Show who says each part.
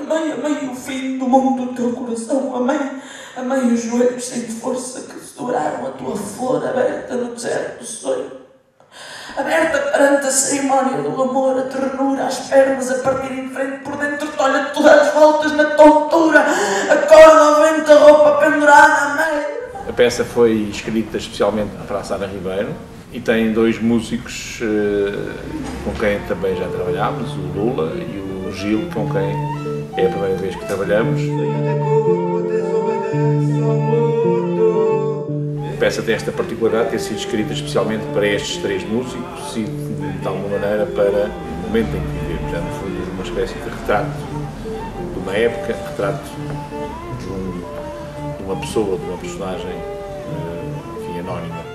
Speaker 1: Amei, amei o fim do mundo do teu coração. Amei, amei os joelhos sem força que seguraram a tua flor aberta no deserto do sonho. Aberta perante a cerimónia do amor, a ternura, as pernas a partir em frente por dentro, olha todas as voltas na tontura, a corda ao vento, a roupa pendurada, amei.
Speaker 2: A peça foi escrita especialmente para a Sara Ribeiro e tem dois músicos uh, com quem também já trabalhámos, o Lula e o Gil, com quem é a primeira vez que trabalhamos. A peça tem esta particularidade de ter sido escrita especialmente para estes três músicos e de alguma maneira para o momento em que vivemos. É, no fundo, uma espécie de retrato de uma época, retrato de, um, de uma pessoa, de uma personagem, eh, enfim, anónima.